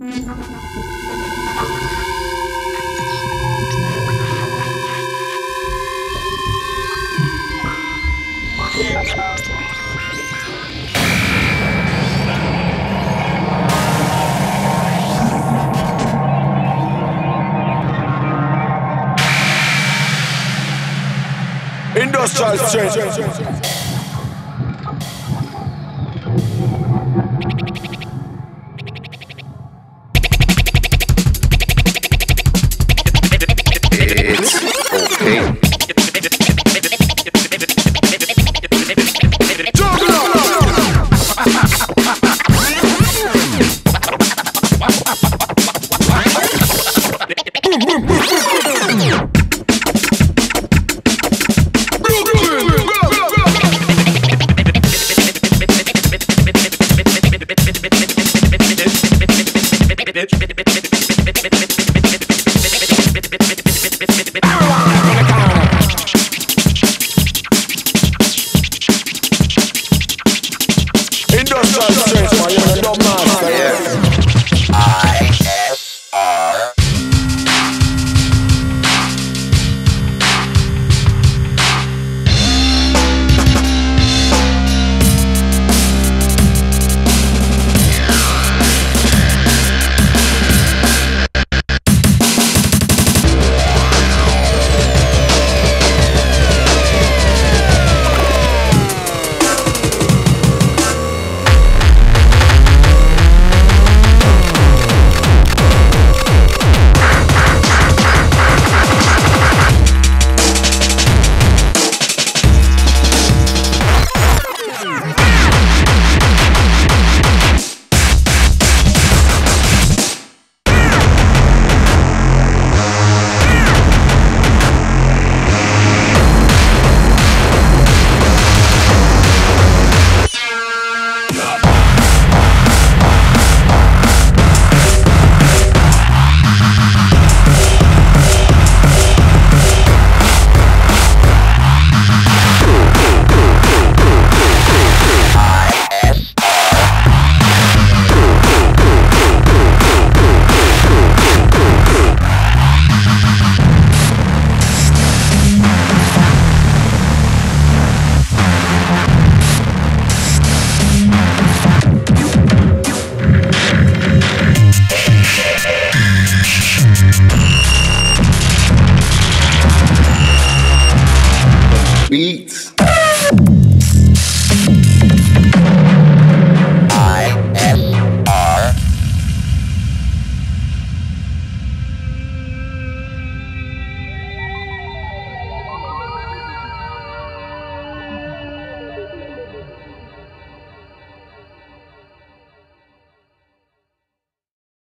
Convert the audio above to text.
Mm-hmm. Industrial strength. girl straight, man, you know, don't. beats.